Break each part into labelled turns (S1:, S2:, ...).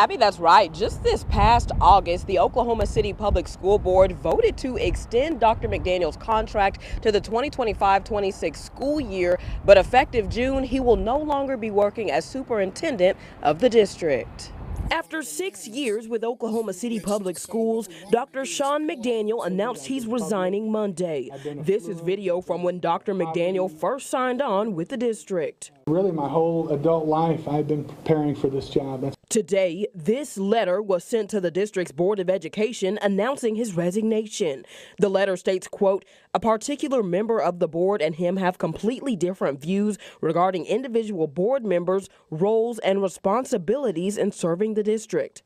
S1: Abby, that's right. Just this past August, the Oklahoma City Public School Board voted to extend Dr. McDaniel's contract to the 2025 26 school year, but effective June, he will no longer be working as superintendent of the district. After six years with Oklahoma City Public Schools, Dr. Sean McDaniel announced he's resigning Monday. This is video from when Dr. McDaniel first signed on with the district.
S2: Really, my whole adult life, I've been preparing for this job. That's
S1: Today, this letter was sent to the district's Board of Education announcing his resignation. The letter states, quote, a particular member of the board and him have completely different views regarding individual board members' roles and responsibilities in serving the district.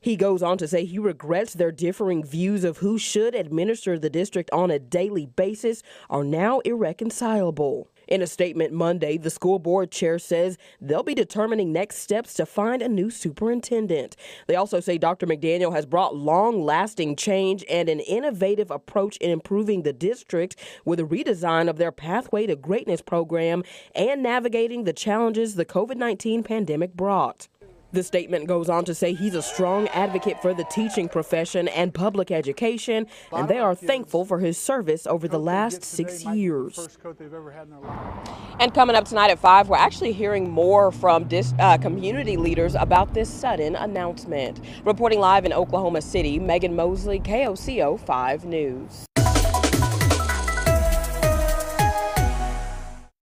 S1: He goes on to say he regrets their differing views of who should administer the district on a daily basis are now irreconcilable. In a statement Monday, the school board chair says they'll be determining next steps to find a new superintendent. They also say Dr. McDaniel has brought long lasting change and an innovative approach in improving the district with a redesign of their Pathway to Greatness program and navigating the challenges the COVID 19 pandemic brought. The statement goes on to say he's a strong advocate for the teaching profession and public education, and they are thankful for his service over the last six years. And coming up tonight at 5, we're actually hearing more from dis, uh, community leaders about this sudden announcement. Reporting live in Oklahoma City, Megan Mosley, KOCO 5 News.